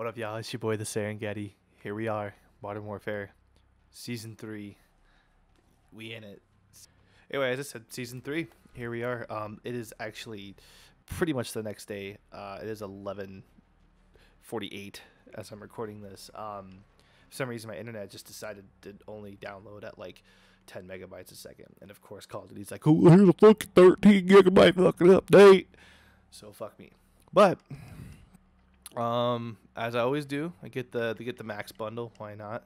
What up, y'all? It's your boy, the Serengeti. Here we are, Modern Warfare, Season 3. We in it. Anyway, as I said, Season 3. Here we are. Um, it is actually pretty much the next day. Uh, it is 11.48 as I'm recording this. Um, for some reason, my internet just decided to only download at like 10 megabytes a second. And of course, Call of Duty's like, oh, here's a fucking 13 gigabyte fucking update. So fuck me. But um, as I always do, I get the they get the max bundle. Why not?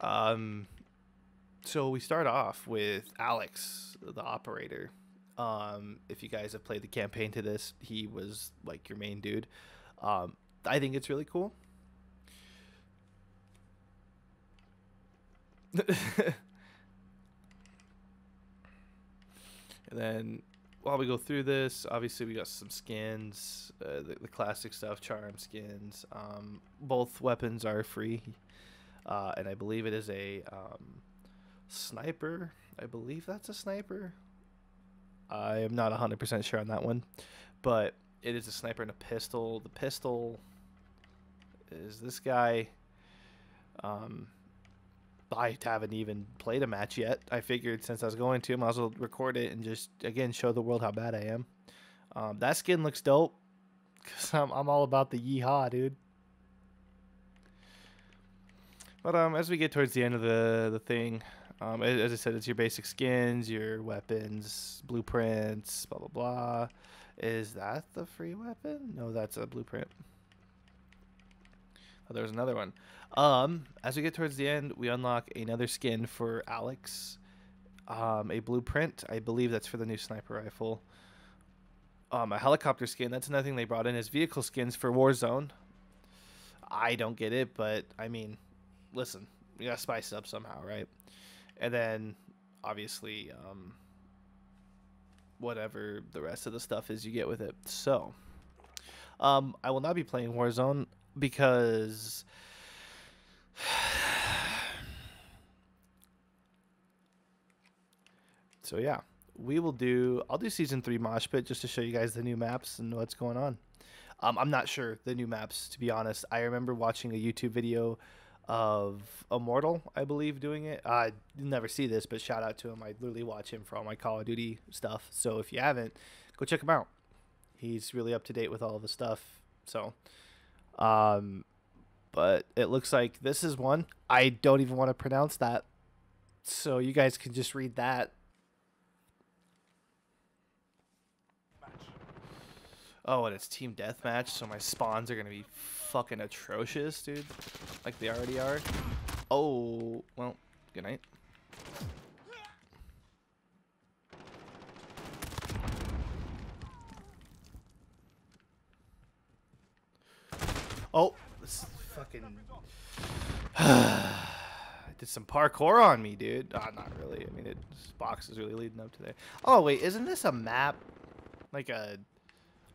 Um, so we start off with Alex, the operator. Um, if you guys have played the campaign to this, he was like your main dude. Um, I think it's really cool. and then while we go through this, obviously we got some skins, uh, the, the, classic stuff, charm skins. Um, both weapons are free, uh, and I believe it is a um, sniper. I believe that's a sniper. I am not 100% sure on that one, but it is a sniper and a pistol. The pistol is this guy. Um, I haven't even played a match yet. I figured since I was going to, I might as well record it and just again show the world how bad I am. Um, that skin looks dope because I'm I'm all about the yeehaw, dude. But um, as we get towards the end of the the thing, um, as I said, it's your basic skins, your weapons, blueprints, blah blah blah. Is that the free weapon? No, that's a blueprint. Oh, there's another one. Um, as we get towards the end, we unlock another skin for Alex. Um, a blueprint. I believe that's for the new sniper rifle. Um, a helicopter skin. That's another thing they brought in as vehicle skins for Warzone. I don't get it, but I mean, listen, we gotta spice it up somehow, right? And then, obviously, um, whatever the rest of the stuff is you get with it. So, um, I will not be playing Warzone because so yeah, we will do. I'll do season three mosh pit just to show you guys the new maps and what's going on. Um, I'm not sure the new maps to be honest. I remember watching a YouTube video of Immortal, I believe, doing it. I never see this, but shout out to him. I literally watch him for all my Call of Duty stuff. So if you haven't, go check him out. He's really up to date with all the stuff. So, um, but it looks like this is one. I don't even want to pronounce that. So you guys can just read that. Oh, and it's team deathmatch, so my spawns are going to be fucking atrocious, dude. Like they already are. Oh, well, good night. Oh, this fucking did some parkour on me, dude. Oh, not really. I mean, it box is really leading up to there. Oh wait, isn't this a map, like a,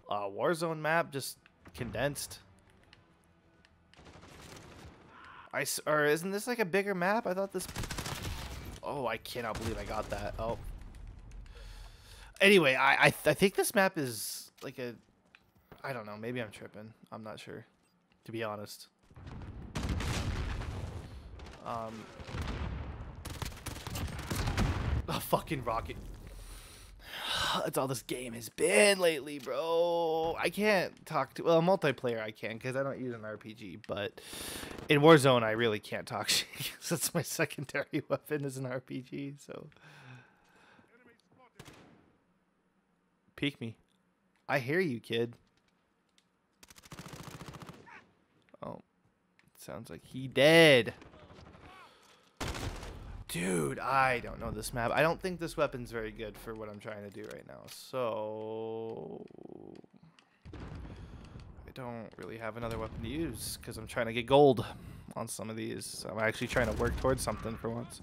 a Warzone map, just condensed? I or isn't this like a bigger map? I thought this. Oh, I cannot believe I got that. Oh. Anyway, I I, th I think this map is like a. I don't know. Maybe I'm tripping. I'm not sure, to be honest. Um, a fucking rocket. That's all this game has been lately, bro. I can't talk to well multiplayer. I can because I don't use an RPG, but in Warzone I really can't talk shit. because that's my secondary weapon is an RPG. So peek me. I hear you, kid. Sounds like he dead. Dude, I don't know this map. I don't think this weapon's very good for what I'm trying to do right now. So... I don't really have another weapon to use because I'm trying to get gold on some of these. I'm actually trying to work towards something for once.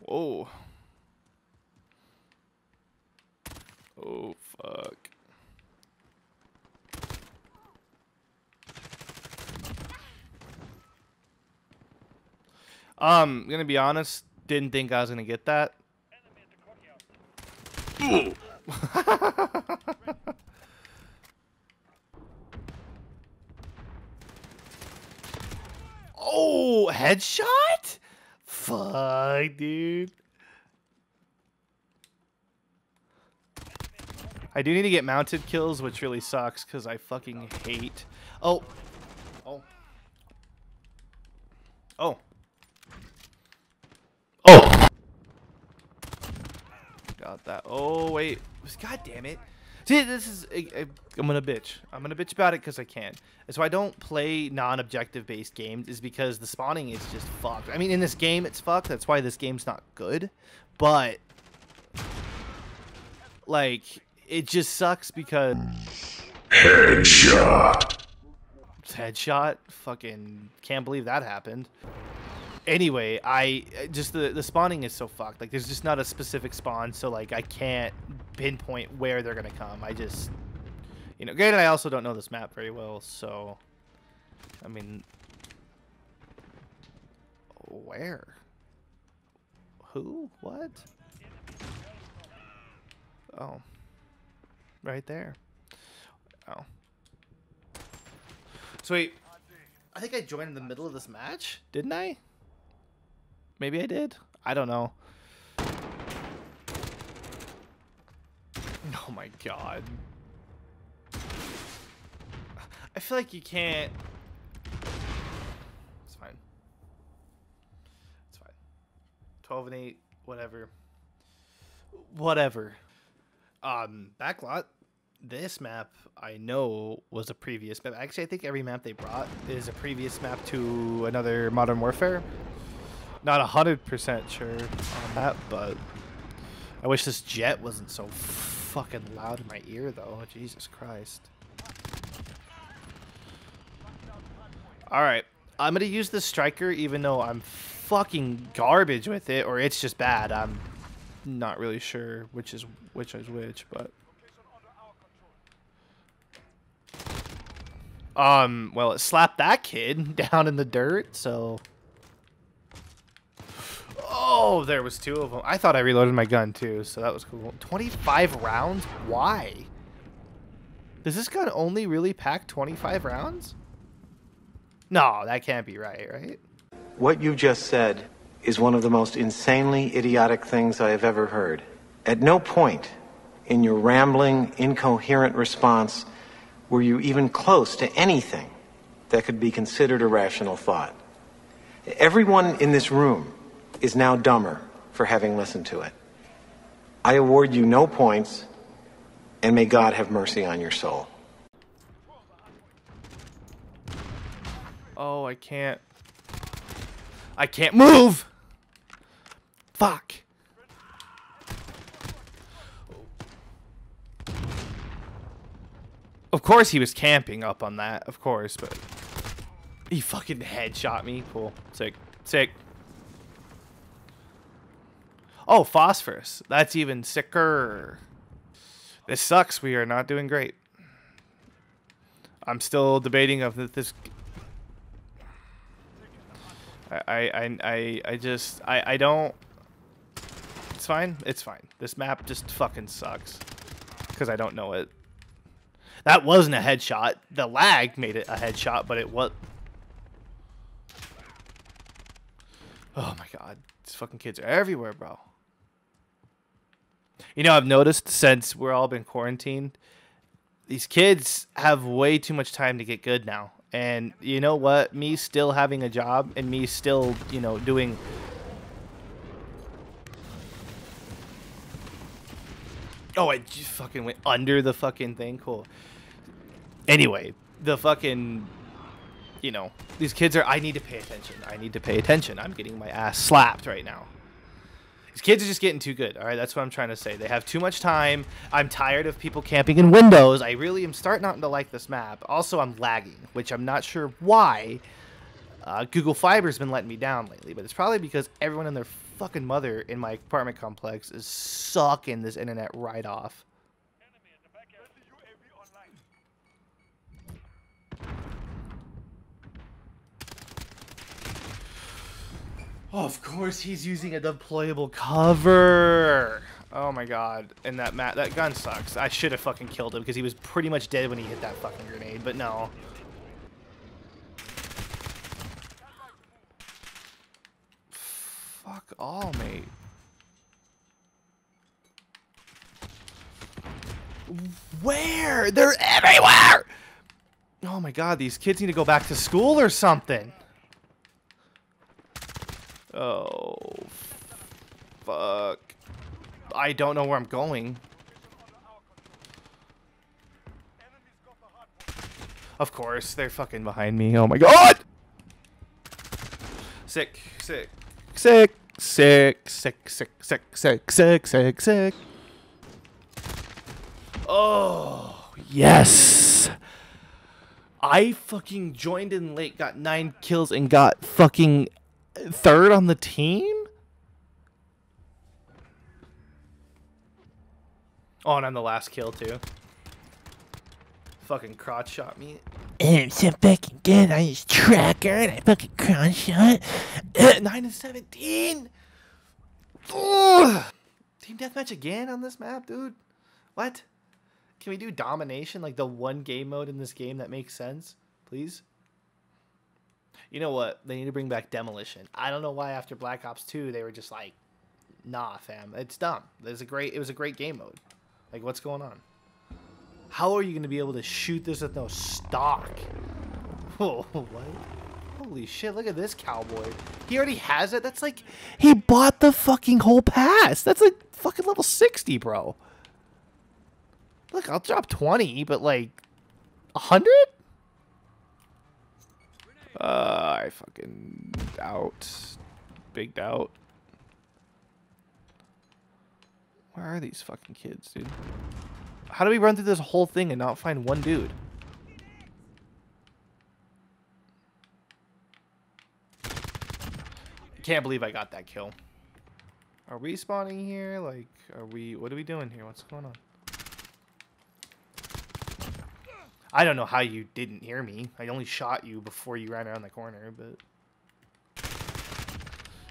Whoa. Oh, fuck. Um, gonna be honest, didn't think I was gonna get that. oh, headshot? Fuck, dude. I do need to get mounted kills, which really sucks because I fucking hate. Oh. Oh. Oh. Got that. Oh, wait. God damn it. See, this is. I, I, I'm gonna bitch. I'm gonna bitch about it because I can. That's why I don't play non-objective based games. Is because the spawning is just fucked. I mean, in this game, it's fucked. That's why this game's not good. But like, it just sucks because Headshot. headshot. Fucking can't believe that happened. Anyway, I uh, just the the spawning is so fucked. Like, there's just not a specific spawn, so like I can't pinpoint where they're gonna come. I just, you know, granted, I also don't know this map very well, so I mean, where? Who? What? Oh, right there. Oh. So wait, I think I joined in the middle of this match, didn't I? Maybe I did. I don't know. Oh my god. I feel like you can't. It's fine. It's fine. 12 and 8, whatever. Whatever. Um, backlot. This map I know was a previous map. Actually, I think every map they brought is a previous map to another Modern Warfare. Not a hundred percent sure on that, but I wish this jet wasn't so fucking loud in my ear, though. Jesus Christ. Alright. I'm to use the striker even though I'm fucking garbage with it, or it's just bad. I'm not really sure which is which is which, but... Um, well, it slapped that kid down in the dirt, so... Oh, there was two of them. I thought I reloaded my gun too, so that was cool. 25 rounds? Why? Does this gun only really pack 25 rounds? No, that can't be right, right? What you just said is one of the most insanely idiotic things I have ever heard. At no point in your rambling, incoherent response were you even close to anything that could be considered a rational thought. Everyone in this room is now dumber for having listened to it. I award you no points, and may God have mercy on your soul. Oh, I can't. I can't move! Fuck. Of course he was camping up on that, of course, but... He fucking headshot me. Cool. Sick. Sick. Oh, phosphorus. That's even sicker. This sucks. We are not doing great. I'm still debating of this. I I I I just I I don't. It's fine. It's fine. This map just fucking sucks because I don't know it. That wasn't a headshot. The lag made it a headshot, but it was. Oh my god, these fucking kids are everywhere, bro. You know, I've noticed since we're all been quarantined, these kids have way too much time to get good now. And you know what? Me still having a job and me still, you know, doing Oh, I just fucking went under the fucking thing. Cool. Anyway, the fucking you know, these kids are I need to pay attention. I need to pay attention. I'm getting my ass slapped right now. These kids are just getting too good. All right, that's what I'm trying to say. They have too much time. I'm tired of people camping in windows. I really am starting not to like this map. Also, I'm lagging, which I'm not sure why. Uh, Google Fiber's been letting me down lately, but it's probably because everyone and their fucking mother in my apartment complex is sucking this internet right off. Oh, of course he's using a deployable cover. Oh my god. And that mat that gun sucks. I should have fucking killed him because he was pretty much dead when he hit that fucking grenade, but no. Fuck all, mate. Where? They're everywhere! Oh my god, these kids need to go back to school or something. Oh, fuck. I don't know where I'm going. Of course, they're fucking behind me. Oh my god! Sick, sick, sick, sick, sick, sick, sick, sick, sick, sick, sick. Oh, yes. I fucking joined in late, got nine kills, and got fucking third on the team? Oh, and I'm the last kill, too. Fucking crotch shot me. And I'm so fucking good on his tracker, and I fucking cross shot. 9 and 17! Ugh. Team deathmatch again on this map, dude? What? Can we do domination, like the one game mode in this game that makes sense? Please? You know what? They need to bring back demolition. I don't know why after Black Ops 2 they were just like, nah, fam. It's dumb. There's a great it was a great game mode. Like what's going on? How are you gonna be able to shoot this with no stock? Oh, what? Holy shit, look at this cowboy. He already has it? That's like he bought the fucking whole pass. That's like fucking level 60, bro. Look, I'll drop 20, but like 100? Uh, I fucking doubt. Big doubt. Where are these fucking kids, dude? How do we run through this whole thing and not find one dude? Can't believe I got that kill. Are we spawning here? Like, are we... What are we doing here? What's going on? I don't know how you didn't hear me. I only shot you before you ran around the corner, but...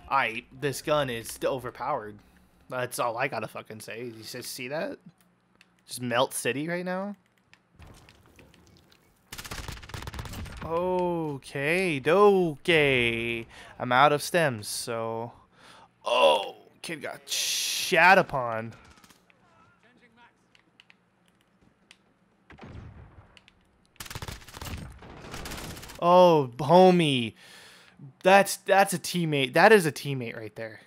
I this gun is overpowered. That's all I gotta fucking say. You just see that? Just melt city right now? Okay, okay. I'm out of stems, so... Oh, kid got shat upon. Oh, homie. That's that's a teammate. That is a teammate right there.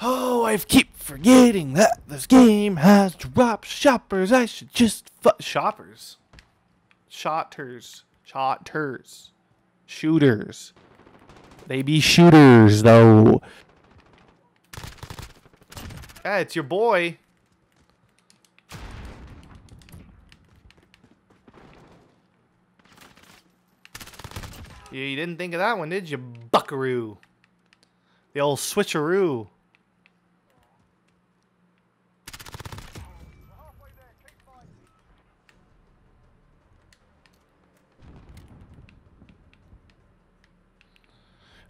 Oh, I keep forgetting that this game has drop shoppers. I should just shoppers, shotters, shotters, shooters. They be shooters though. Yeah, it's your boy. You didn't think of that one, did you, buckaroo? The old switcheroo.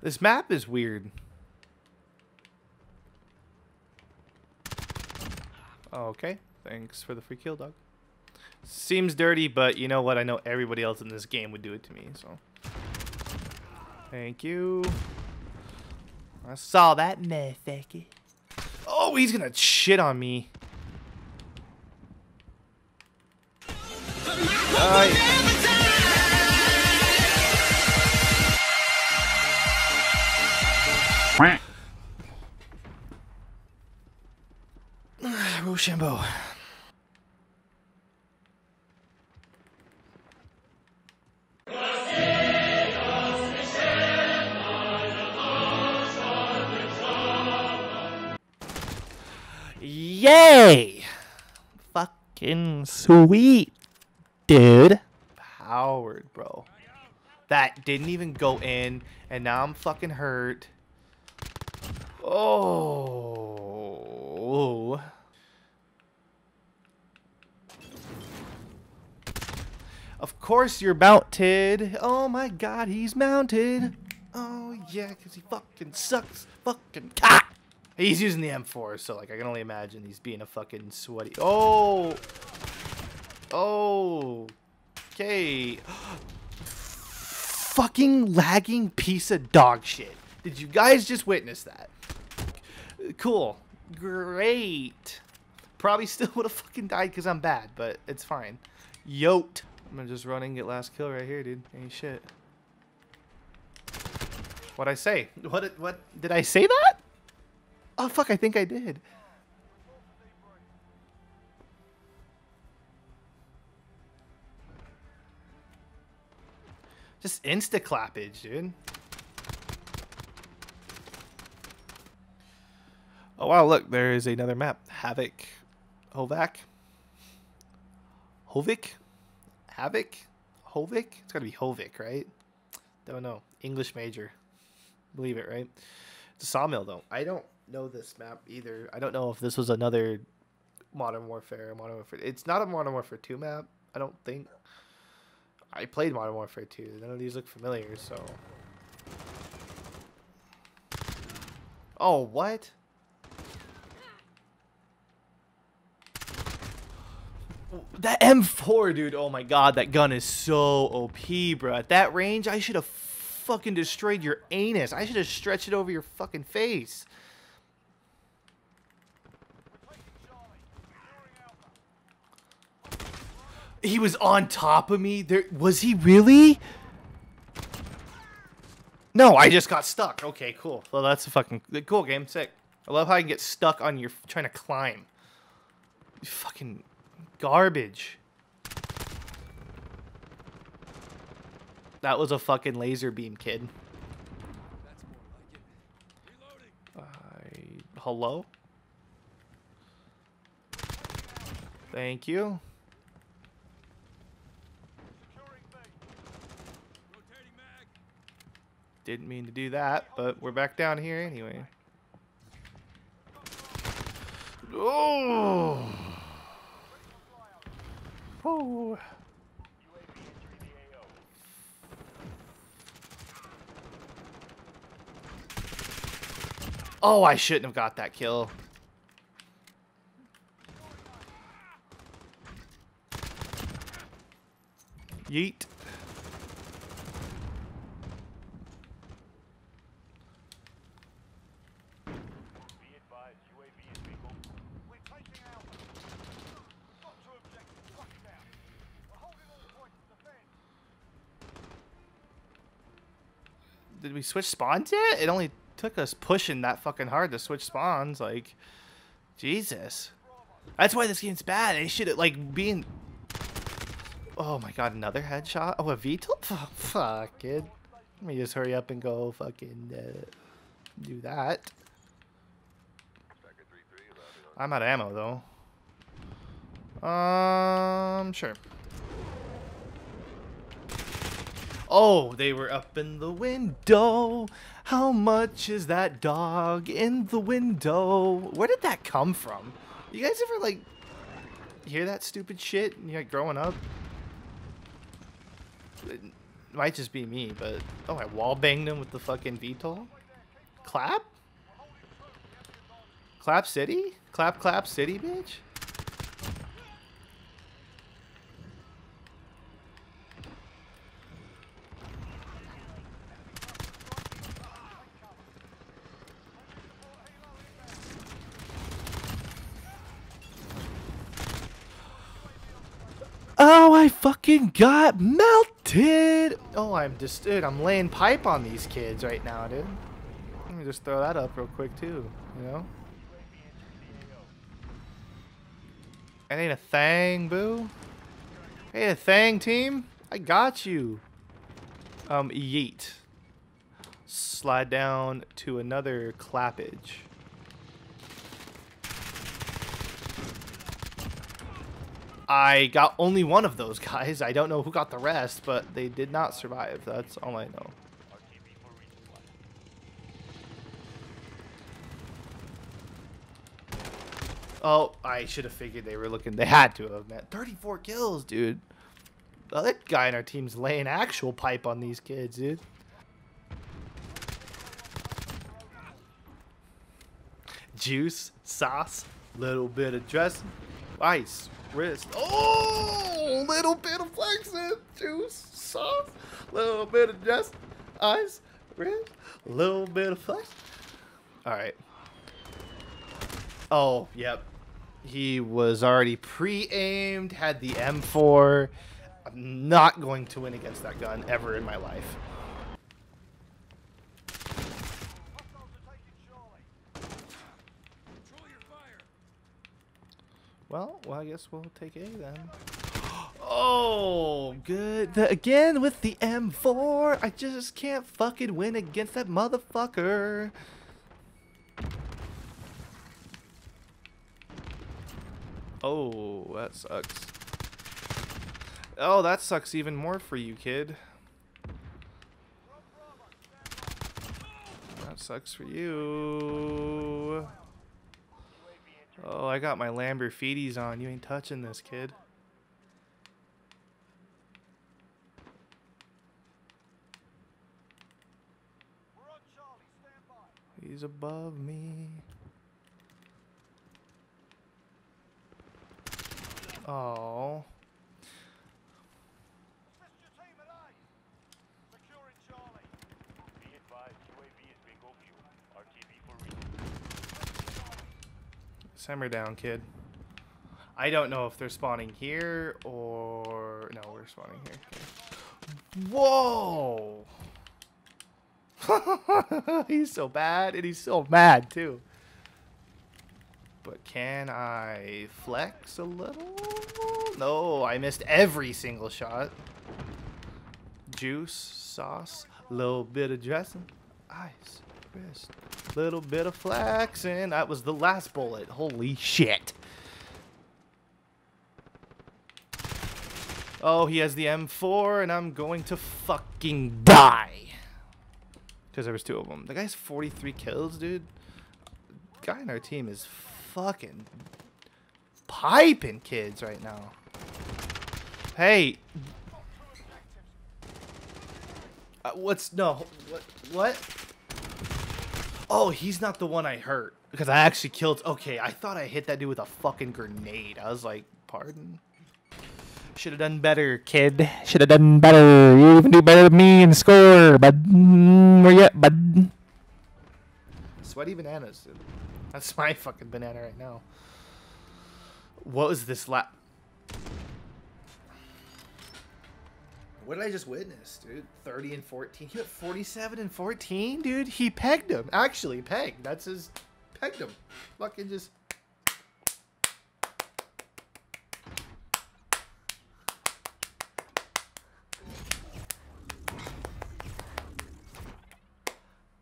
This map is weird. Okay, thanks for the free kill, dog. Seems dirty, but you know what? I know everybody else in this game would do it to me, so... Thank you. I saw that motherfucker. Oh, he's gonna shit on me. Uh, Rochambeau. Fucking sweet, dude. Powered, bro. That didn't even go in, and now I'm fucking hurt. Oh. Of course you're mounted. Oh my god, he's mounted. Oh yeah, because he fucking sucks. Fucking ah! He's using the M4, so like I can only imagine he's being a fucking sweaty. Oh. Oh. Okay. fucking lagging piece of dog shit. Did you guys just witness that? Cool. Great. Probably still would have fucking died because I'm bad, but it's fine. Yote. I'm gonna just run and get last kill right here, dude. Ain't shit. What'd I say? What what did I say that? Oh fuck, I think I did. Just insta clappage, dude. Oh wow, look, there is another map. Havoc. Hovac. Hovik? Havoc? Hovik? It's gotta be Hovik, right? Don't know. English major. Believe it, right? It's a sawmill though. I don't know this map either. I don't know if this was another Modern Warfare, Modern Warfare. It's not a Modern Warfare 2 map, I don't think. I played Modern Warfare 2. None of these look familiar, so. Oh, what? That M4, dude. Oh my god, that gun is so OP, bro. At that range, I should have fucking destroyed your anus. I should have stretched it over your fucking face. He was on top of me. There was he really? No, I just got stuck. Okay, cool. Well, that's a fucking cool game. Sick. I love how I can get stuck on your trying to climb. Fucking garbage. That was a fucking laser beam, kid. I hello? Thank you. Didn't mean to do that, but we're back down here anyway. Oh! Oh! Oh, I shouldn't have got that kill. Yeet. Did we switch spawns yet? It only took us pushing that fucking hard to switch spawns. Like, Jesus. That's why this game's bad. They should like being. Oh my god, another headshot. Oh, a VTOL? Oh, fuck, kid. Let me just hurry up and go fucking uh, do that. I'm out of ammo though. Um, sure. Oh, they were up in the window. How much is that dog in the window? Where did that come from? You guys ever like hear that stupid shit? You like growing up? It might just be me, but oh, I wall banged him with the fucking VTOL. Clap? Clap City? Clap Clap City, bitch? Oh, I fucking got melted. Oh, I'm just, dude, I'm laying pipe on these kids right now, dude. Let me just throw that up real quick, too, you know? It ain't a thing, boo. Hey, a thing, team. I got you. Um, yeet. Slide down to another clappage. I got only one of those guys. I don't know who got the rest, but they did not survive. That's all I know. Oh, I should have figured they were looking. They had to have met 34 kills, dude. That guy in our team's laying actual pipe on these kids, dude. Juice, sauce, little bit of dressing, ice wrist. Oh, little bit of flexing, juice, sauce, little bit of just ice, wrist, little bit of flex. All right. Oh, yep. He was already pre-aimed, had the M4. I'm not going to win against that gun ever in my life. Well, well, I guess we'll take A then. Oh, good. The, again with the M4. I just can't fucking win against that motherfucker. Oh, that sucks. Oh, that sucks even more for you, kid. That sucks for you. Oh, I got my Lamborghinis on. You ain't touching this, kid. He's above me. Oh. Simmer down, kid. I don't know if they're spawning here or... No, we're spawning here. Whoa! he's so bad, and he's so mad, too. But can I flex a little? No, I missed every single shot. Juice, sauce, little bit of dressing, ice, wrist, little bit of flexing. That was the last bullet. Holy shit. Oh, he has the M4, and I'm going to fucking die. Because there was two of them. The guy's 43 kills, dude. guy in our team is fucking piping kids right now. Hey. Uh, what's no? What? What? Oh, he's not the one I hurt because I actually killed. Okay, I thought I hit that dude with a fucking grenade. I was like, pardon. Should have done better, kid. Should have done better. You even do better than me in score, bud. Where you at, bud? Sweaty bananas, dude. That's my fucking banana right now. What was this la- What did I just witness, dude? 30 and 14. He went 47 and 14, dude. He pegged him. Actually, pegged. That's his. Pegged him. Fucking just.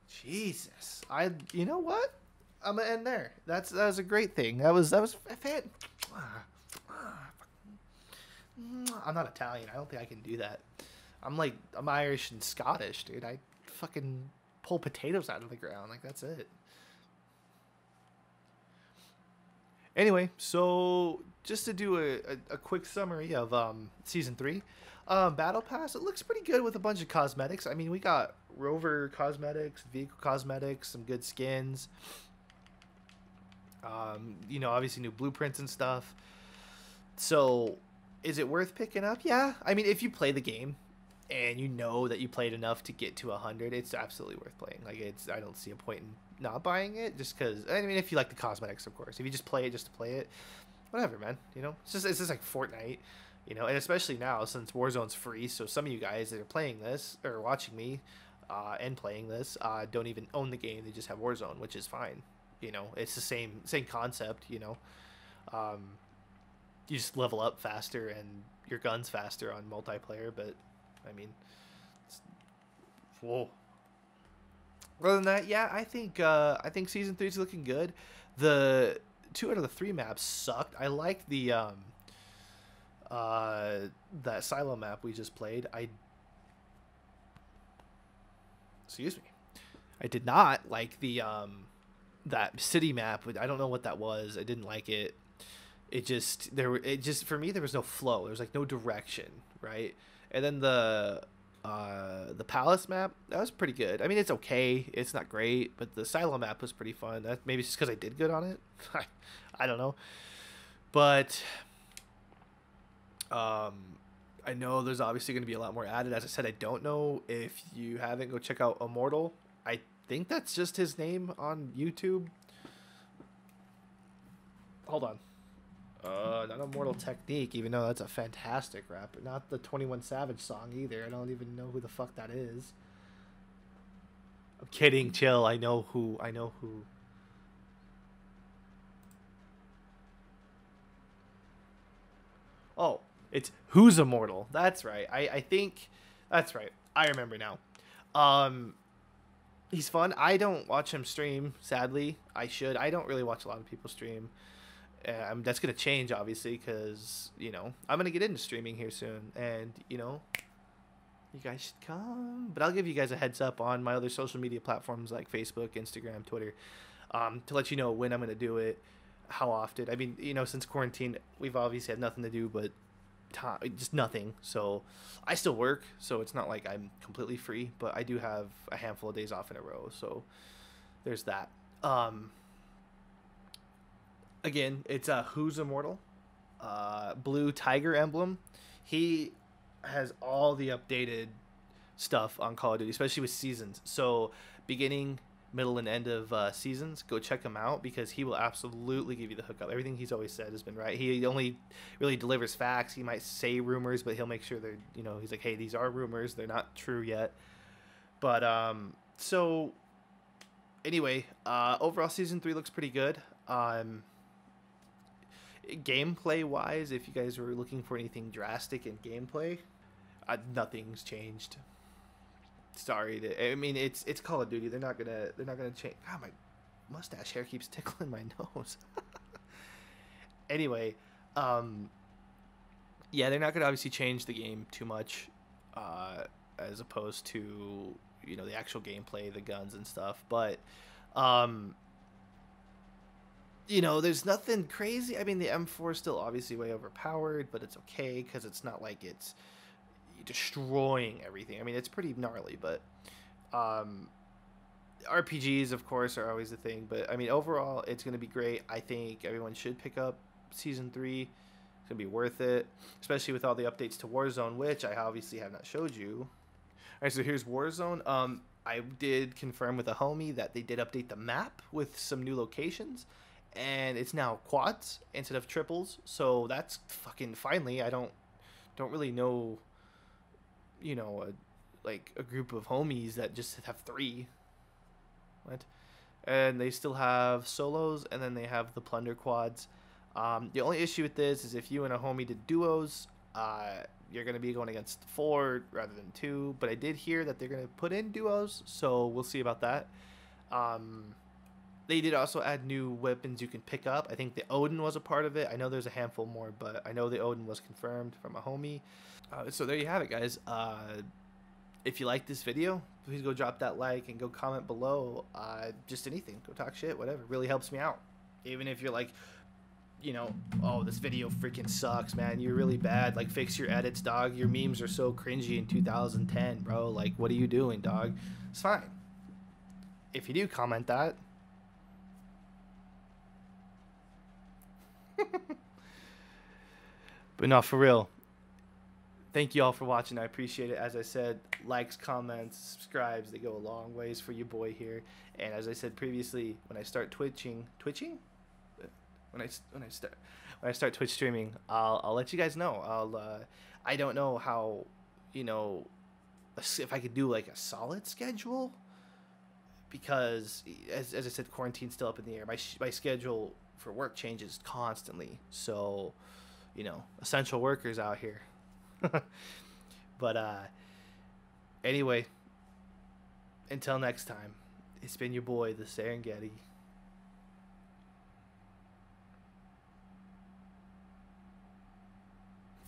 Jesus. I. You know what? I'm gonna end there. That's that was a great thing. That was that was fan. I'm not Italian. I don't think I can do that. I'm like I'm Irish and Scottish, dude. I fucking pull potatoes out of the ground. Like that's it. Anyway, so just to do a, a, a quick summary of um, season three, um, Battle Pass. It looks pretty good with a bunch of cosmetics. I mean, we got rover cosmetics, vehicle cosmetics, some good skins. Um, you know, obviously new blueprints and stuff. So, is it worth picking up? Yeah. I mean, if you play the game and you know that you played enough to get to 100, it's absolutely worth playing. Like it's I don't see a point in not buying it just cuz I mean, if you like the cosmetics, of course. If you just play it just to play it, whatever, man, you know? It's just it's just like Fortnite, you know, and especially now since Warzone's free, so some of you guys that are playing this or watching me uh, and playing this uh, don't even own the game; they just have Warzone, which is fine. You know, it's the same same concept. You know, um, you just level up faster and your guns faster on multiplayer. But I mean, whoa. Other than that, yeah, I think uh, I think season three is looking good. The two out of the three maps sucked. I like the um, uh, that silo map we just played. I excuse me. I did not like the um, that city map. I don't know what that was. I didn't like it. It just there. It just for me there was no flow. There was like no direction, right? And then the Uh, the palace map that was pretty good. I mean, it's okay. It's not great, but the silo map was pretty fun. That maybe it's just because I did good on it. I don't know, but um, I know there's obviously going to be a lot more added. As I said, I don't know if you haven't go check out Immortal. I think that's just his name on YouTube. Hold on. Uh, not Immortal Technique, even though that's a fantastic rapper. Not the 21 Savage song either. I don't even know who the fuck that is. I'm kidding, chill. I know who. I know who. Oh, it's Who's Immortal. That's right. I, I think that's right. I remember now. Um, he's fun. I don't watch him stream. Sadly, I should. I don't really watch a lot of people stream. Um, that's gonna change obviously because you know I'm gonna get into streaming here soon, and you know you guys should come. But I'll give you guys a heads up on my other social media platforms like Facebook, Instagram, Twitter, um, to let you know when I'm gonna do it, how often. I mean, you know, since quarantine, we've obviously had nothing to do but time, just nothing. So I still work, so it's not like I'm completely free, but I do have a handful of days off in a row. So there's that. Um, again, it's a uh, Who's Immortal, uh, blue tiger emblem. He has all the updated stuff on Call of Duty, especially with seasons. So beginning, middle, and end of uh, seasons, go check him out because he will absolutely give you the hookup. Everything he's always said has been right. He only really delivers facts. He might say rumors, but he'll make sure they're you know he's like, hey, these are rumors. They're not true yet. But um, so anyway, uh, overall season three looks pretty good. Um, gameplay wise, if you guys were looking for anything drastic in gameplay, uh, nothing's changed. Sorry, to, I mean it's it's Call of Duty. They're not gonna they're not gonna change. God, my mustache hair keeps tickling my nose. anyway, um, yeah, they're not gonna obviously change the game too much, uh, as opposed to you know the actual gameplay, the guns and stuff. But um, you know, there's nothing crazy. I mean, the M4 is still obviously way overpowered, but it's okay because it's not like it's destroying everything. I mean, it's pretty gnarly, but um, RPGs, of course, are always a thing. But I mean, overall, it's going to be great. I think everyone should pick up season three. It's going to be worth it, especially with all the updates to Warzone, which I obviously have not showed you. All right, so here's Warzone. Um, I did confirm with a homie that they did update the map with some new locations and it's now quads instead of triples. So that's fucking finally. I don't don't really know, you know, a, like a group of homies that just have three. What? And they still have solos, and then they have the plunder quads. Um, the only issue with this is if you and a homie did duos, uh, you're going to be going against four rather than two. But I did hear that they're going to put in duos, so we'll see about that. Um, they did also add new weapons you can pick up. I think the Oden was a part of it. I know there's a handful more, but I know the Oden was confirmed from a homie. Uh, so there you have it, guys. Uh, if you like this video, please go drop that like and go comment below. Uh, just anything. Go talk shit, whatever. It really helps me out. Even if you're like, you know, oh, this video freaking sucks, man. You're really bad. Like, fix your edits, dog. Your memes are so cringy in 2010, bro. Like, what are you doing, dog? It's fine. If you do comment that, but no, for real. Thank you all for watching. I appreciate it. As I said, likes, comments, subscribes, they go a long ways for your boy here. And as I said previously, when I start twitching, twitching? When I when I start when I start Twitch streaming, I'll I'll let you guys know. I'll uh, I don't know how, you know, if I could do like a solid schedule because as, as I said, quarantine's still up in the air. My my schedule for work changes constantly. So, you know, essential workers out here. but uh anyway, until next time, it's been your boy, the Serengeti.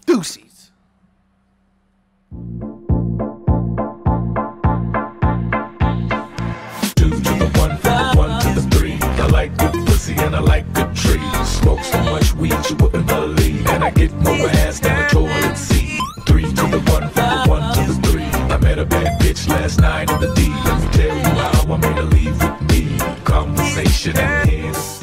Deuces. Two to the one, one to the three. I like good pussy and I like free. Smoke so much weed you wouldn't believe. And I get more ass than a toilet seat. Three to the one, from the one to the three. I met a bad bitch last night in the D. Let me tell you how I made her leave with me. Conversation and hands.